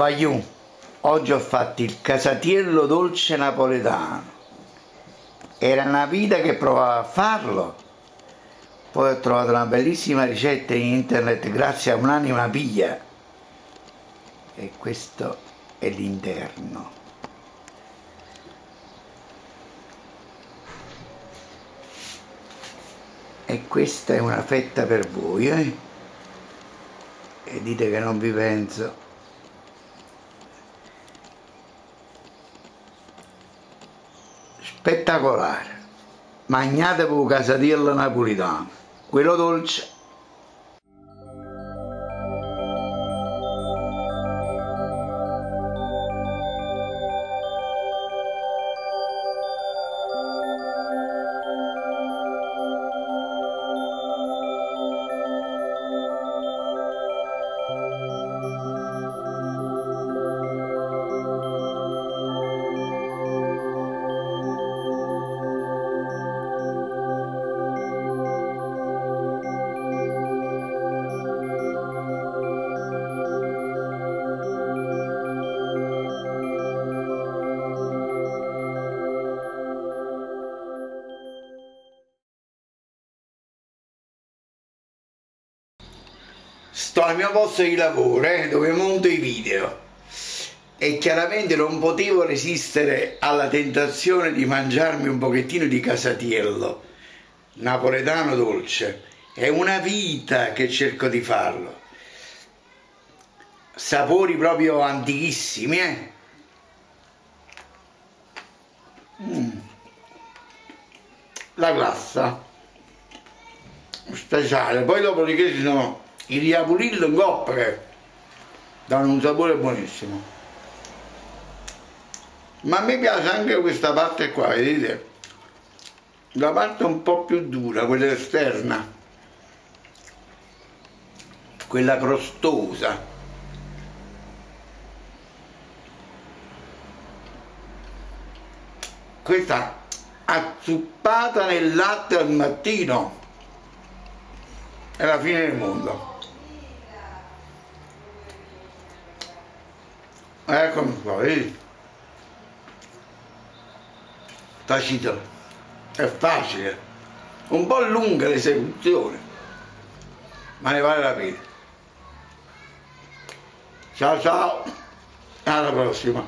Vagliù, oggi ho fatto il casatiello dolce napoletano. Era una vita che provavo a farlo. Poi ho trovato una bellissima ricetta in internet grazie a un'anima piglia. E questo è l'interno. E questa è una fetta per voi, eh? E dite che non vi penso. Spettacolare. Magnatevi un casatiello napolitano quello dolce sto al mio posto di lavoro eh, dove monto i video. E chiaramente non potevo resistere alla tentazione di mangiarmi un pochettino di casatiello napoletano dolce. È una vita che cerco di farlo. Sapori proprio antichissimi eh? mm. la glassa. Speciale. Poi dopodiché ci sono i riapulillo in coppa che danno un sapore buonissimo. Ma me piace anche questa parte qua vedete? La parte un po' più dura quella esterna. Quella crostosa. Questa azzuppata nel latte al mattino. È la fine del mondo Eccomi qua, vedi? Tacito. È facile. Un po' lunga l'esecuzione, ma ne vale la pena. Ciao ciao, alla prossima.